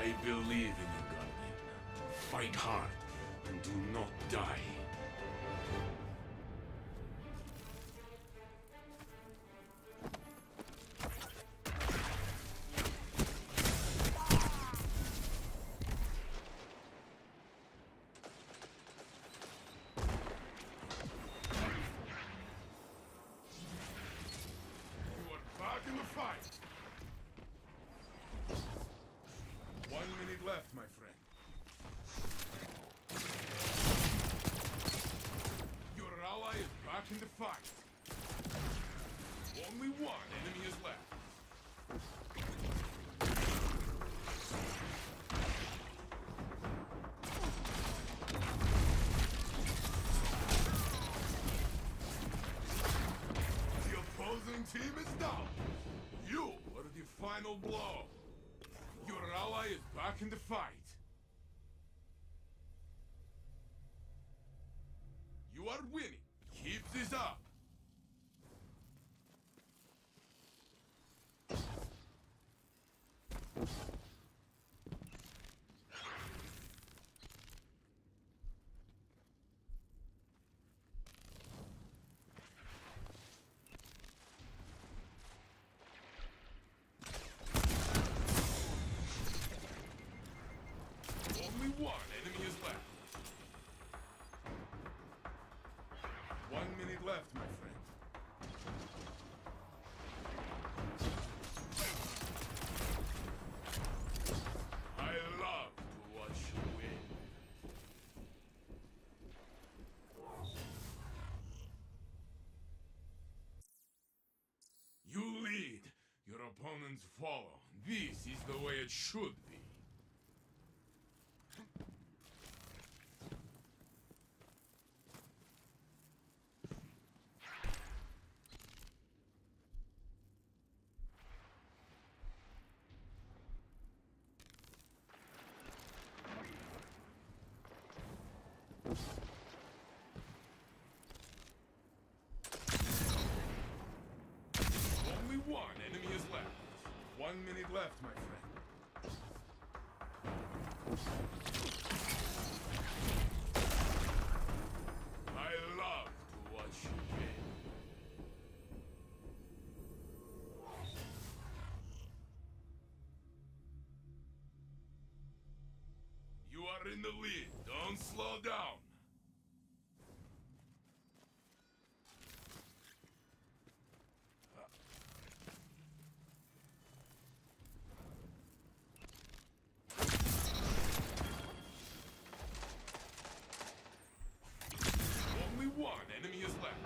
I believe in you, Guardian. Fight hard and do not die. In the fight. Only one enemy is left. The opposing team is down. You are the final blow. Your ally is back in the fight. You are winning. Keep up. Only one enemy is left. One minute left, my friend. I love to watch you win. You lead, your opponents follow. This is the way it should be. Only one enemy is left. One minute left, my friend. I love to watch you win. You are in the lead. Don't slow down. Only one enemy is left.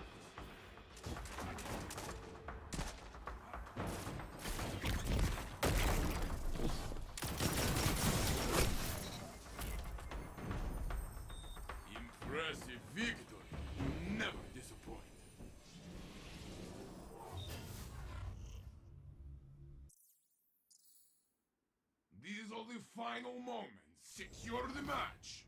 Impressive victory. You never disappoint. These are the final moments. Secure the match.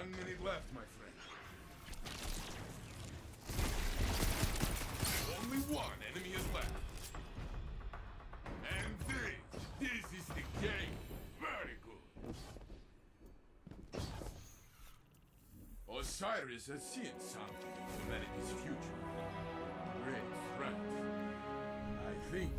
One minute left, my friend. Only one enemy is left. And this, this is the game. Very good. Osiris has seen something in humanity's future. Great threat. I think